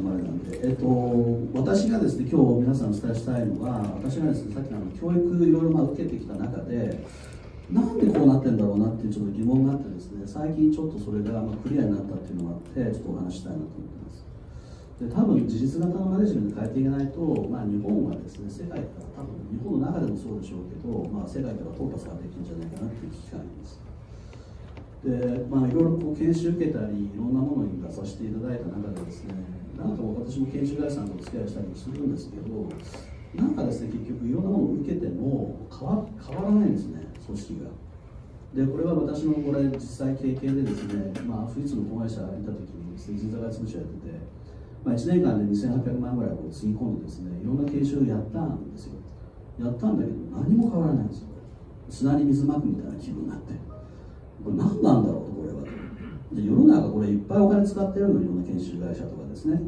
まれなんで、えっと、私がですね今日皆さんお伝えしたいのは私がですねさっきの教育いろいろまあ受けてきた中でなんでこうなってんだろうなっていうちょっと疑問があってですね最近ちょっとそれがまあクリアになったっていうのがあってちょっとお話したいなと思ってます。で多分事実型のマネジメント変えていかないと、まあ、日本はですね世界から多分日本の中でもそうでしょうけど、まあ、世界から淘汰されていくんじゃないかなっていう危機感があります。でまあ、いろいろこう研修受けたりいろんなものに出させていただいた中でですねなんか私も研修会さんとお付き合いしたりもするんですけどなんかですね結局いろんなものを受けても変わ変わらないんですね組織が。でこれは私のこれ実際経験でですね、まあ、富士通の子会社にいた時にですね人材開発部署やってて、まあ、1年間で2800万ぐらいこうつぎ込んでですねいろんな研修をやったんですよ。やったんだけど何も変わらないんですよ。砂に水まくみたいな気分になって。これ何なんだろうこれは世の中これいっぱいお金使ってるのいろんな研修会社とかですね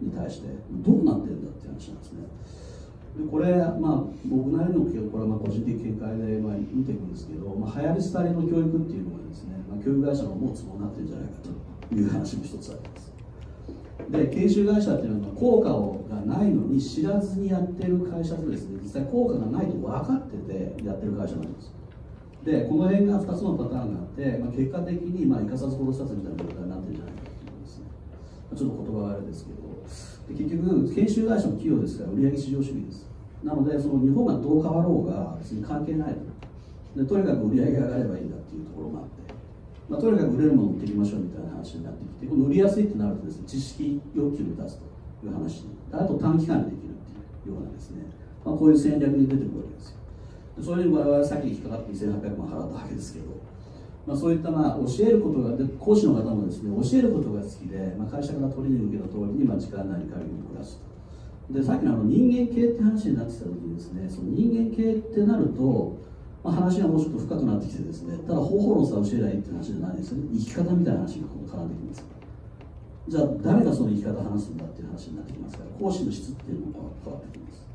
に対してどうなってるんだっていう話なんですね。でこれまあ僕なりのこれはまあ個人的見解でまあ見ていくんですけど、まあ、流行り廃りの教育っていうのがですね、まあ、教育会社の思うつもになってるんじゃないかという話も一つあります。で研修会社っていうのは効果をがないのに知らずにやってる会社とですね実際効果がないと分かっててやってる会社なんです。でこの辺が2つのパターンがあって、まあ、結果的にまあ生かさず殺さずみたいな状態になってるんじゃないかというですね、まあ、ちょっと言葉があれですけど。結局研修会社の企業ですから売上至上主義です。なのでその日本がどう変わろうが別に関係ないと。でとにかく売り上げが上がればいいんだっていうところがあって、まあ、とにかく売れるものを売っていきましょうみたいな話になってきてこの売りやすいってなるとですね知識要求を出すという話あと短期間でできるっていうようなですね、まあ、こういう戦略に出てくるわけですよ。それに我々はさっき引っかかって2800万払ったわけですけど、まあ、そういったまあ教えることがで講師の方もですね教えることが好きで、まあ、会社から取りに受けた通りにまあ時間なり限りを暮らすと。でさっきのあの人間系って話になってた時にですねその人間系ってなると、まあ、話がもうちょっと深くなってきてですねただ方法論さ教えないって話じゃないですよね。生き方みたいな話が絡んできます。じゃあ誰がその生き方を話すんだっていう話になってきますから講師の質っていうのも変わってきます。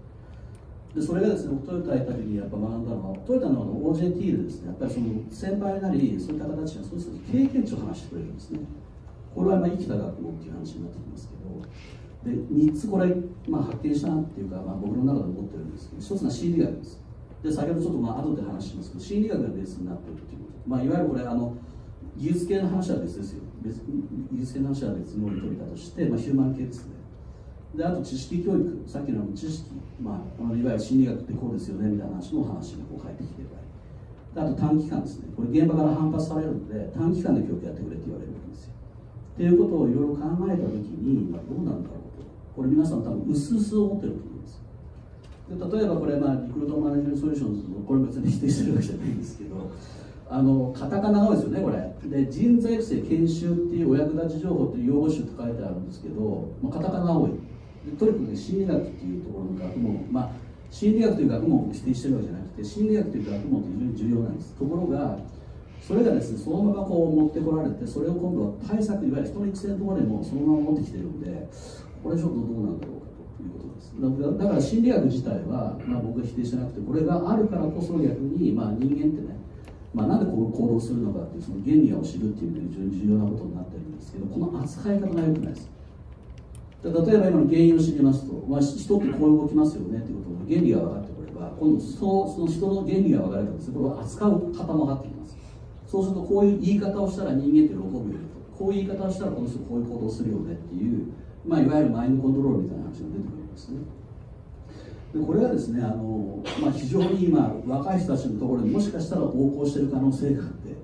でそれがですねトヨタ行った時にやっぱ学んだのはトヨタの OJT でですね。やっぱりその先輩なりそういった方たちがそういう経験値を話してくれるんですね。これはまあ生きた学問っていう話になってきますけど。で3つこれ、まあ、発見したなっていうか、まあ、僕の中で思ってるんですけど1つが心理学です。で先ほどちょっとまあ後で話しますけど心理学がベースになってるっていうこと、まあ、いわゆるこれあの技術系の話は別ですよ。別技術系の話は別に置いといたとして、まあ、ヒューマン系ですね。であと知識教育さっきの知識、まあ、いわゆる心理学ってこうですよねみたいな話の話がこう入ってきてる場合。あと短期間ですね。これ現場から反発されるので短期間で教育やってくれって言われるわけですよ。っていうことをいろいろ考えた時に、まあ、どうなんだろうと。これ皆さん多分薄々思ってると思います。で例えばこれ、まあ、リクルートマネジメントソリューションズのこれ別に否定してるわけじゃないんですけどあのカタカナが多いですよねこれ。で人材育成研修っていうお役立ち情報っていう用語集って書いてあるんですけど、まあ、カタカナが多い。とにかく心理学っていうところの学問まあ心理学という学問を否定してるわけじゃなくて心理学という学問って非常に重要なんです。ところがそれがですねそのままこう持ってこられてそれを今度は対策いわゆる人の育成のところでもそのまま持ってきてるんでこれちょっとどうなんだろうかということです。だから心理学自体は、まあ、僕は否定してなくてこれがあるからこそ逆に、まあ、人間ってねまあ、なんでこう行動するのかっていうその原理を知るっていうのが非常に重要なことになってるんですけどこの扱い方が良くないです。例えば今の原因を知りますと、まあ、人ってこう動きますよねということの原理が分かってくれば今度その人の原理が分かればですね。これを扱う方も分かってきます。そうするとこういう言い方をしたら人間って喜ぶよこういう言い方をしたらこの人こういう行動するよねっていう、まあ、いわゆるマインドコントロールみたいな話が出てくるんですね。でこれはですねあの、まあ、非常に今若い人たちのところにもしかしたら横行している可能性があって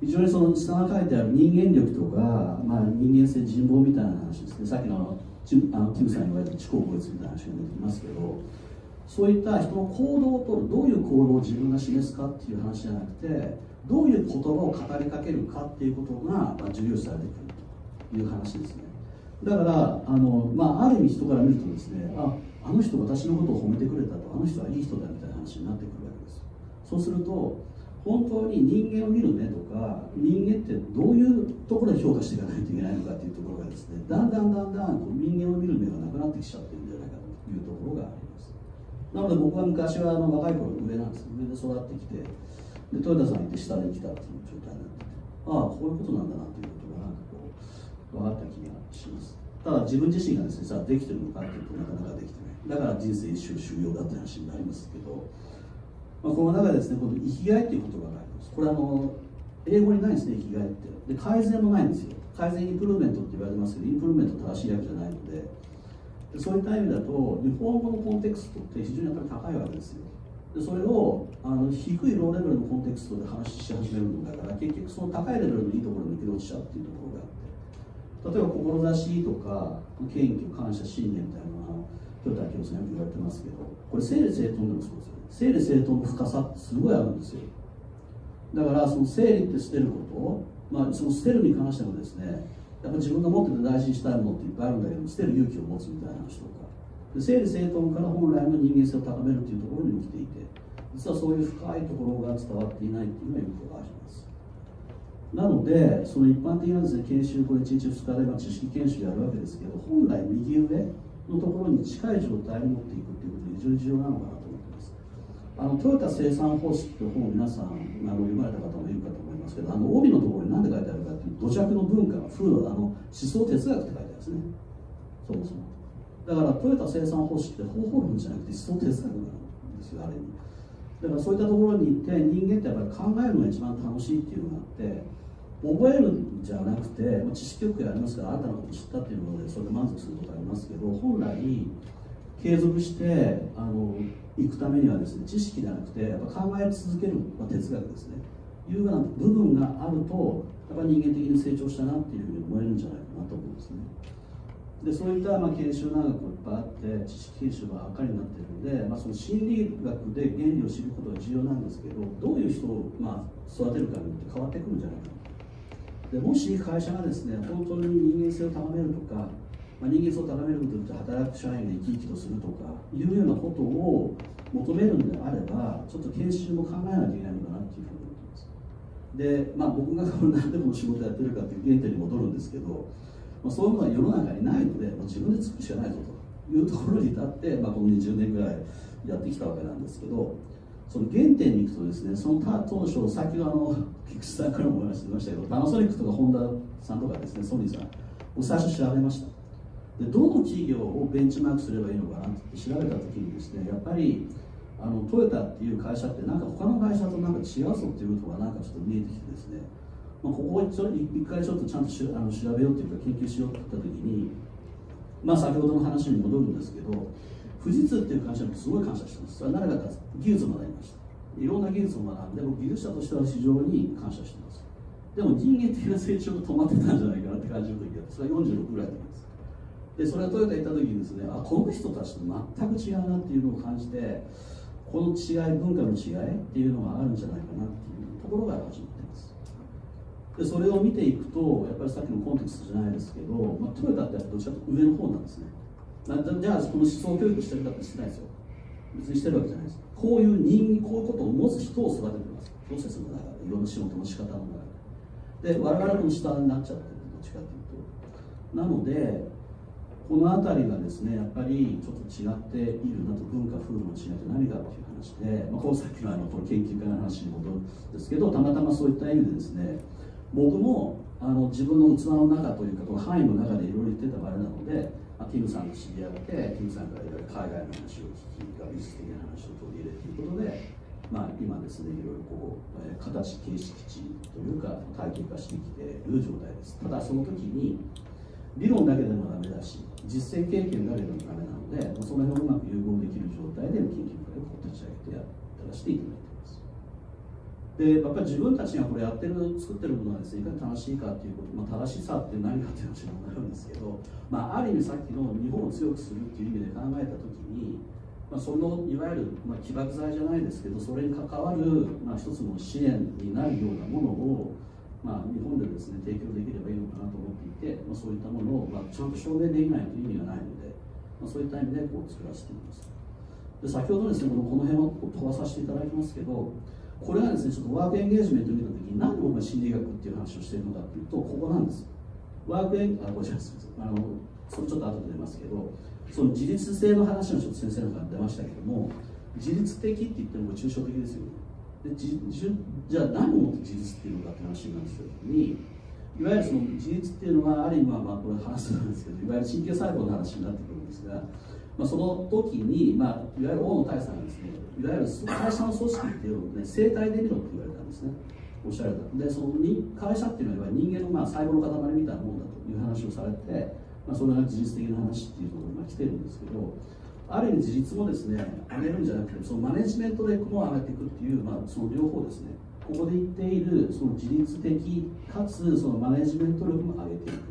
非常にその下が書いてある人間力とか、まあ、人間性人望みたいな話ですね。さっきのティムさんに言われた知行合一みたいな話が出てきますけどそういった人の行動をとるどういう行動を自分が示すかっていう話じゃなくてどういう言葉を語りかけるかっていうことが、重要視されてくるという話ですね。だからあの、まあ、ある意味人から見るとですねああの人私のことを褒めてくれたとあの人はいい人だみたいな話になってくるわけですそうすると本当に人間を見る目とか人間ってどういうところで評価していかないといけないのかっていうところがですねだんだんだんだんこう人間を見る目がなくなってきちゃってるんじゃないかというところがあります。なので僕は昔はあの若い頃上なんです上で育ってきてで豊田さんいて下に来たっていう状態になっててああこういうことなんだなということがなんかこう分かった気がします。ただ自分自身がですねさあできてるのかっていうとなかなかできてない。だから人生一周終了だって話になりますけど、まあ、この中でですねこの生きがいっていう言葉があります。これあの英語にないんですね生きがいって。で改善もないんですよ。改善インプルメントって言われてますけどインプルメント正しい訳じゃないので。そういった意味だと日本語のコンテクストって非常にやっぱり高いわけですよ。でそれをあの低いローレベルのコンテクストで話し始めるんだから結局その高いレベルのいいところに抜け落ちちゃうっていうところがあって例えば志とか謙虚感謝信念みたいな今日大教授よく言われてますけどこれ整理整頓でもそうですよ。整理整頓の深さってすごいあるんですよ。だからその整理って捨てることまあその捨てるに関してもですねやっぱ自分が持ってて大事にしたいものっていっぱいあるんだけど捨てる勇気を持つみたいな話とか。で整理整頓から本来の人間性を高めるというところに来ていて実はそういう深いところが伝わっていないっていうのはよくあります。なのでその一般的なですね研修これ1日2日で、まあ、知識研修やるわけですけど本来右上のところに近い状態に持っていくっていうことが非常に重要なのかなと思ってます。あのトヨタ生産方式って本を皆さんあの読まれた方もいるかと思いますけどあの帯のところに何て書いてあるかっていう土着の文化風土あの思想哲学って書いてあるんですね。そもそも。だからトヨタ生産方式って方法論じゃなくて思想哲学なんですよある意味。だからそういったところに行って人間ってやっぱり考えるのが一番楽しいっていうのがあって覚えるんじゃなくて知識よくやりますから新たなこと知ったっていうのでそれで満足することありますけど本来継続してあの行くためにはですね知識ではなくてやっぱ考え続ける、まあ、哲学ですね。いうような部分があるとやっぱり人間的に成長したなっていうふうに思えるんじゃないかなと思うんですね。でそういったまあ研修長くいっぱいあって知識研修が赤になってるので、まあ、その心理学で原理を知ることが重要なんですけどどういう人をまあ育てるかによって変わってくるんじゃないかでもし会社がですね本当に人間性を高めるとか、まあ、人間性を高めることによって働く社員が生き生きとするとかいうようなことを求めるんであればちょっと研修も考えなきゃいけないのかなっていうふうに思ってます。で、まあ、僕が何でこの仕事やってるかっていう原点に戻るんですけどまあ、そういうのは世の中にないので、まあ、自分で作るしかないぞというところに立って、まあ、この20年ぐらいやってきたわけなんですけどその原点に行くとですねその当初さっきのあの菊池さんからもお話してましたけどパナソニックとかホンダさんとかですねソニーさんを最初調べました。でどの企業をベンチマークすればいいのかなって調べた時にですねやっぱりあのトヨタっていう会社ってなんか他の会社となんか違うぞっていうことがなんかちょっと見えてきてですねまあ、ここを一回ちょっとちゃんとしあの調べようというか研究しようといった時に、まあ、先ほどの話に戻るんですけど富士通っていう会社にもすごい感謝してます。それは誰か技術を学びました。いろんな技術を学んで僕技術者としては非常に感謝してます。でも人間的な成長が止まってたんじゃないかなって感じる時がそれは46ぐらいの時です。でそれはトヨタ行った時にですねあこの人たちと全く違うなっていうのを感じてこの違い文化の違いっていうのがあるんじゃないかなっていうところが始まってます。でそれを見ていくとやっぱりさっきのコンテクストじゃないですけど、まあ、トヨタってどっちかというと上の方なんですね。じゃあこの思想教育してるかってしてないですよ。別にしてるわけじゃないです。こういう人こういうことを持つ人を育ててます。プロセスの中でいろんな仕事の仕方の中で。で我々この下になっちゃってるどっちかというと。なのでこの辺りがですねやっぱりちょっと違っているなと文化風土の違いって何かっていう話で、まあ、このさっきのあのこの研究家の話に戻るんですけどたまたまそういった意味でですね僕もあの自分の器の中というかこの範囲の中でいろいろ言ってた場合なので、ティムさんと知り合ってティムさんからいろいろ海外の話を聞き技術的な話を取り入れということで、まあ、今ですねいろいろこう、えー、形形式値というか体系化してきている状態です。ただその時に理論だけでもダメだし実践経験だけでもダメなのでその辺をうまく融合できる状態で研究会を立ち上げてやらせていただいてでやっぱり自分たちがこれやってる作ってるものがですねいかに正しいかっていうこと、まあ、正しさって何かっていう話になるんですけど、まあ、ある意味さっきの日本を強くするっていう意味で考えた時に、まあ、そのいわゆる、まあ、起爆剤じゃないですけどそれに関わる、まあ、一つの支援になるようなものを、まあ、日本でですね提供できればいいのかなと思っていて、まあ、そういったものを、まあ、ちゃんと証明できないという意味がないので、まあ、そういった意味でこう作らせていますで先ほどですねこの辺を飛ばさせていただきますけどこれがですねちょっとワークエンゲージメントを見た時に何で僕が心理学っていう話をしているのかっていうとここなんです。ワークエンあごめんなさいあのそれちょっと後で出ますけどその自律性の話がちょっと先生のから出ましたけども自律的って言っても抽象的ですよね。でじじじゃあ何をもって自律っていうのかって話になった時にいわゆるその自立っていうのはある意味はまあこれ話すんですけどいわゆる神経細胞の話になってくるんですが、まあ、その時に、まあ、いわゆる大野大さんがですねいわゆる会社の組織っていうのをね生態で見ろって言われたんですね。おっしゃられた。でその会社っていうのは人間のまあ細胞の塊みたいなもんだという話をされて、まあ、それが自律的な話っていうところに来てるんですけどある意味自立もですね上げるんじゃなくてそのマネジメントでも上げていくっていう、まあ、その両方ですね。ここで言っているその自律的かつそのマネジメント力も上げていく。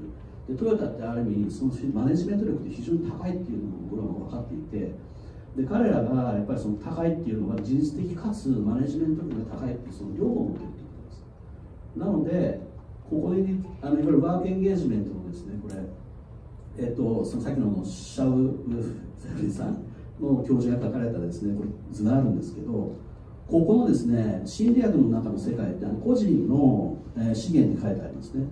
でトヨタってある意味そのマネジメント力って非常に高いっていうのも僕らも分かっていてで彼らがやっぱりその高いっていうのは自律的かつマネジメント力が高いっていうその両方持ってるってことです。なのでここにあのいわゆるワークエンゲージメントのですねこれえっ、とそのさっきのシャウ・ウフリさんの教授が書かれたですねこれ図があるんですけどここのですね心理学の中の世界ってあの個人の、資源に書いてありますね。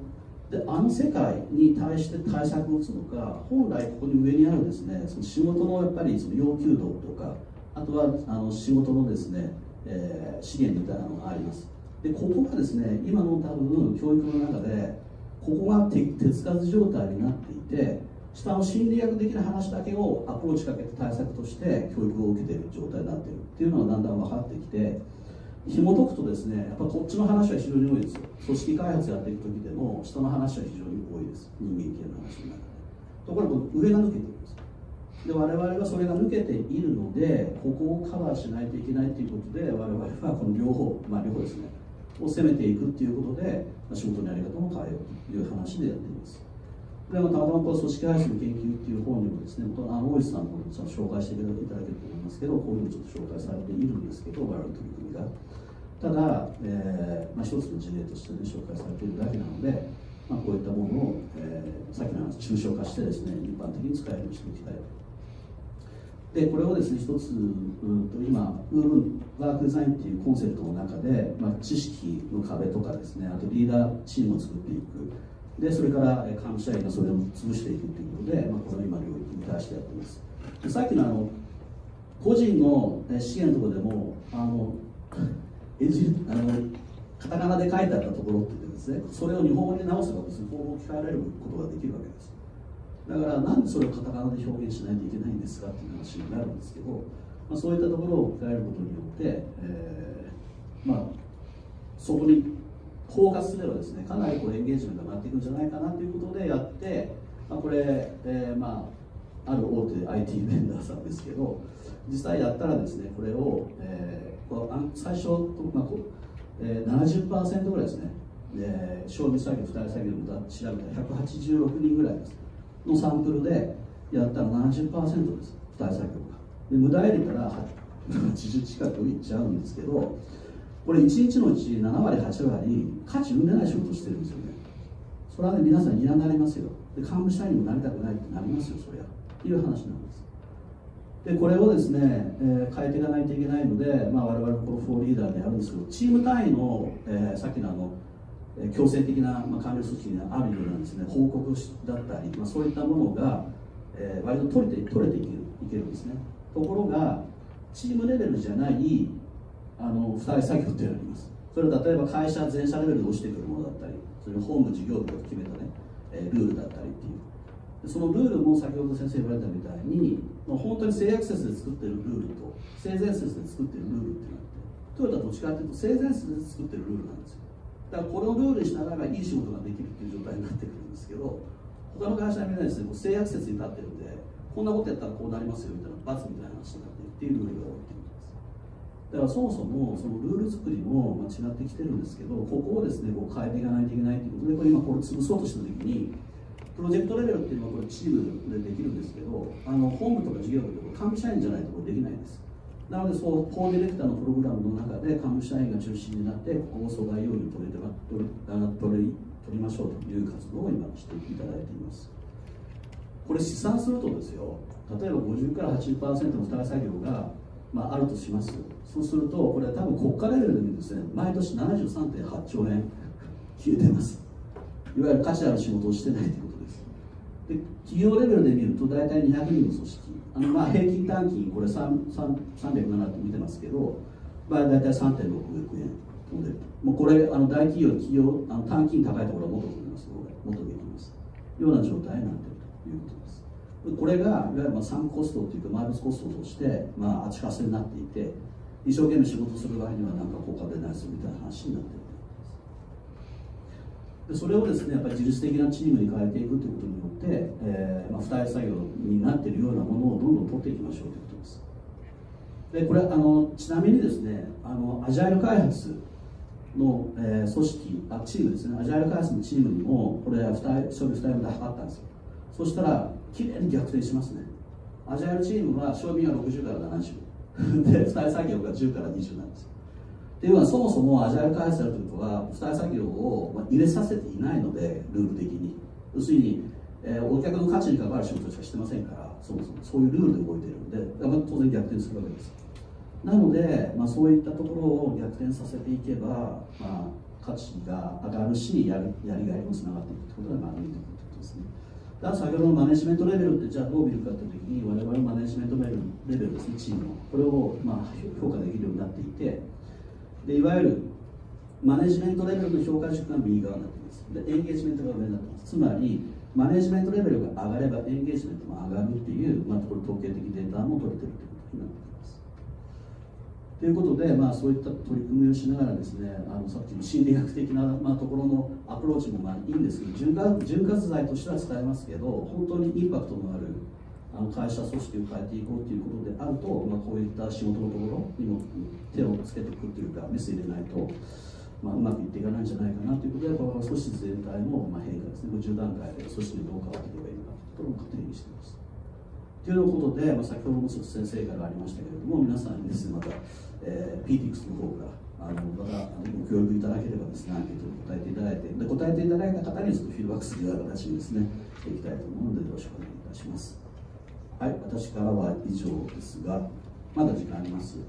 であの世界に対して対策を打つのか本来ここに上にあるですねその仕事のやっぱりその要求度とかあとはあの仕事のですね、えー、資源みたいなのがあります。でここがですね今の多分教育の中でここが手つかず状態になっていて下の心理学的な話だけをアプローチかけて対策として教育を受けている状態になっているっていうのがだんだん分かってきて紐解くとですねやっぱこっちの話は非常に多いですよ。組織開発やっていく時でも下の話は非常に多いです。人間系の話の中で。ところが上が抜けてるんですで我々はそれが抜けているのでここをカバーしないといけないということで我々はこの両方まあ両方ですね。を攻めていくっていうことで仕事のやり方も変えようという話でやっています。これはたまたまこう組織開発の研究っていう本にもですねあの大石さんも紹介していただけると思いますけどこういうのをちょっと紹介されているんですけど我々の取り組みが。ただ、えーまあ、一つの事例として、ね、紹介されているだけなので、まあ、こういったものを、えー、さっきの話抽象化してですね一般的に使えるようにしていきたいでこれをですね一つ、うんと今ウーブンワークデザインっていうコンセプトの中で、まあ、知識の壁とかですねあとリーダーチームを作っていく。でそれから幹部社員がそれを潰していくということで、まあ、この今領域に対してやってます。でさっきのあの個人の支援のところでもあのエジあのカタカナで書いてあったところって言ってですねそれを日本語に直せばですね方法を聞かれることができるわけです。だからなんでそれをカタカナで表現しないといけないんですかっていう話になるんですけど、まあ、そういったところを置き換えることによって、えー、まあそこに包括すればですね。かなりこうエンゲージメントが上がっていくんじゃないかなということでやって、まあ、これ、えー、まあある大手 IT ベンダーさんですけど実際やったらですねこれを、えー、こう最初、まあこうえー、70%ぐらいですね、えー、賞味作業、2人作業も調べたら186人ぐらいです。のサンプルでやったら70%です、2人作業が。で無駄入れたら80近くいっちゃうんですけど、これ1日のうち7割、8割、価値生んでない仕事してるんですよね。それはね、皆さん嫌になりますよ。で幹部社員にもなりたくないってなりますよ、そりゃ。っていう話なんです。でこれをですね、えー、変えていかないといけないので、まあ、我々この4リーダーでやるんですけどチーム単位の、えー、さっきのあの強制的な、まあ、管理組織があるようなですね報告だったり、まあ、そういったものが、えー、割と取れて取れていけるいけるんですねところがチームレベルじゃないあの二人作業っていうのがあります。それは例えば会社全社レベルで落ちてくるものだったりそれホーム事業部が決めたね、えー、ルールだったりっていう。そのルールも先ほど先生言われたみたいに、まあ、本当に性悪説で作ってるルールと性善説で作ってるルールってなってトヨタどっちかっていうと性善説で作ってるルールなんですよ。だからこれをルールにしながらいい仕事ができるっていう状態になってくるんですけど他の会社はみんなですね性悪説に立ってるんでこんなことやったらこうなりますよみたいな罰みたいな話になってっていうルールが多いっていう。だからそもそもそのルール作りも間違ってきてるんですけどここをですねこう変えていかないといけないということでこれ今これ潰そうとした時にプロジェクトレベルっていうのはこれチームでできるんですけどあの本部とか事業部とか幹部社員じゃないとこれできないです。なのでそうコーディレクターのプログラムの中で幹部社員が中心になってここを阻害要因取れ取り取り取りましょうという活動を今していただいています。これ試算するとですよ例えば50から80%の負担作業が、まあ、あるとします。そうするとこれは多分国家レベルで見るとですね毎年73.8兆円消えてます。いわゆる価値ある仕事をしてないということです。で企業レベルで見ると大体200人の組織。あのまあ平均単金これ307って見てますけど、まあ、大体3.6億円飛んでる。もうこれあの大企業企業あの単金高いところはもっと飛んでます。元にいきますような状態になっているということですこれがいわゆるまあ3コストというかマイナスコストとして、まあ、あちかせになっていて一生懸命仕事する場合には何か効果出ないですみたいな話になっているでそれをですねやっぱり自律的なチームに変えていくということによって、えーまあ、付帯作業になっているようなものをどんどん取っていきましょうということです。でこれあのちなみにですねあのアジャイル開発の、えー、組織あチームですね。アジャイル開発のチームにもこれ2人1人2人で測ったんですよ。そしたらきれいに逆転しますね。アジャイルチームは賞味は60から70で付帯作業が10から20なんです。よっていうのはそもそもアジャイル開発やるということは付帯作業を入れさせていないのでルール的に。要するに、えー、お客の価値に関わる仕事しかしてませんからそもそも。そういうルールで動いてるので、当然逆転するわけです。なので、まあ、そういったところを逆転させていけば、まあ、価値が上がるしやるやりがいにもつながっていくということがまあ見えてくるということですね。だから先ほどのマネジメントレベルってじゃあどう見るかという時に我々のマネジメントレベルレベルですねチームのこれをまあ評価できるようになっていて。でいわゆるマネジメントレベルの評価軸が右側になっています。でエンゲージメントが上になっています。つまりマネジメントレベルが上がればエンゲージメントも上がるっていう、まあ、これ統計的データも取れてるということになっていますということで、まあ、そういった取り組みをしながらですねあのさっきの心理学的な、まあ、ところのアプローチもまあいいんですけど潤滑潤滑剤としては使えますけど本当にインパクトのあるあの会社組織を変えていこうということであると、まあ、こういった仕事のところにも手をつけていくというかメス入れないと、まあ、うまくいっていかないんじゃないかなということでこの組織全体のまあ変化ですね10段階で組織にどう変わっていけばいいのかというところも定義しています。ということで、まあ、先ほども先生からありましたけれども皆さんにですねまた、えー、PTX の方からあのまたご協力いただければですねアンケートに答えていただいてで答えていただいた方にちょっとフィードバックするような形にですねしていきたいと思うのでよろしくお願いいたします。はい、私からは以上ですが、まだ時間あります。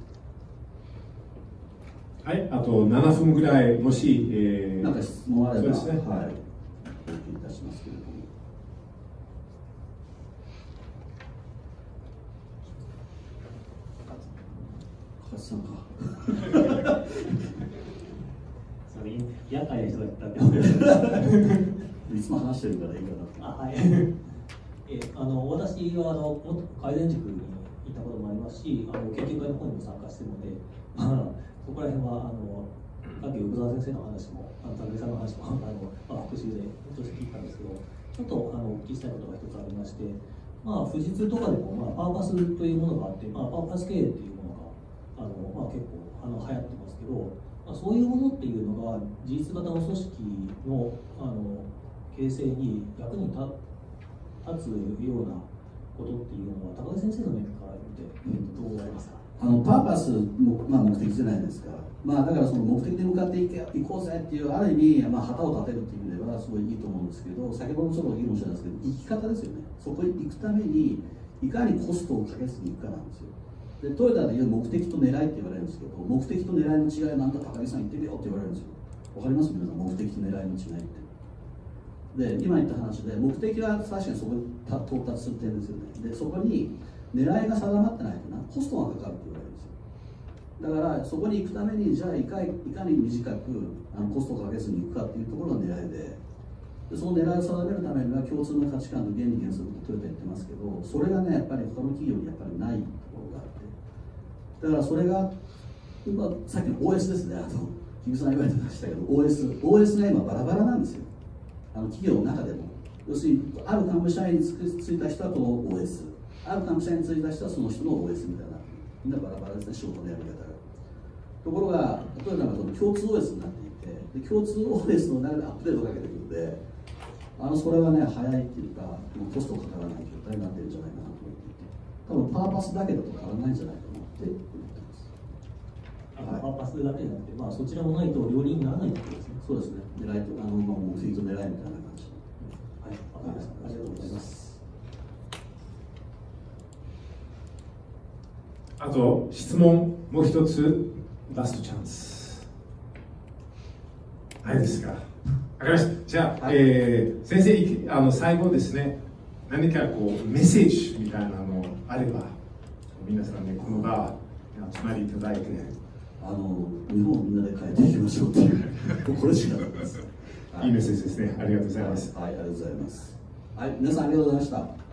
はい、あと7分ぐらい、もし、えー、なんか質問あれば、そうですね、はい、お受けいたしますけれども。勝さんか。それ、屋台の人だったんで。いつも話してるからいいかな。あ、はい。えあの私はあの元改善塾に行ったこともありますしあの研究会の方にも参加してるので、まあ、そこら辺はあのさっき奥澤先生の話もあの武さんの話もあの、まあ、復習でとして聞いたんですけどちょっとあのお聞きしたいことが一つありまして、まあ、富士通とかでも、まあ、パーパスというものがあって、まあ、パーパス経営というものがあの、まあ、結構あの流行ってますけど、まあ、そういうものっていうのが自立型の組織のあの形成に役に立つようなことっていうのは高木先生の面から見て、どう思われますか？あのパーパスも、まあ、目的じゃないですか、まあ、だからその目的に向かっていこうぜっていうある意味、まあ、旗を立てるっていう意味ではすごいいいと思うんですけど先ほどちょっと議論したんですけど生き方ですよね。そこに行くためにいかにコストをかけずに行くかなんですよ。でトヨタでいう目的と狙いって言われるんですけど目的と狙いの違いなんか高木さん言ってみようって言われるんですよ。わかります？皆さん目的と狙いの違いって。で今言った話で目的は確かにそこに到達する点ですよね。でそこに狙いが定まってないとな。コストがかかるって言われるんですよ。だからそこに行くためにじゃあいかいかに短くあのコストをかけずに行くかっていうところが狙いで。でその狙いを定めるためには共通の価値観の原理原則とトヨタ言ってますけどそれがねやっぱり他の企業にやっぱりない。だからそれが、まあ、さっきの OS ですね。あの木さん言われてましたけど OS, OS が今バラバラなんですよ。あの企業の中でも。要するにある幹部社員についた人はこの OS ある幹部社員についた人はその人の OS みたいな。みんなバラバラですね仕事のやり方が。ところが例えばその共通 OS になっていてで共通 OS の中でアップデートをかけてくるんであのそれはね早いっていうかもうコストかからない状態になってるんじゃないかなと思って。いて多分パーパスだけだと変わらないんじゃないかって思ってますパスだけじゃなくて、まあ、そちらもないと両輪にならないってことですね。そうですね。狙いとあの、まあ、目的と狙いみたいな感じ。はい、わかりました。ありがとうございます。あと質問もう一つラストチャンス。ないですか？わかりました。じゃあ、はい、えー、先生あの最後ですね。何かこうメッセージみたいなのあれば皆さんねこの場集まりいただいてあの日本をみんなで変えていきましょうという これしかないですいいいメッセージですね。ありがとうございます。はい、ありがとうございます。はい、皆さんありがとうございました。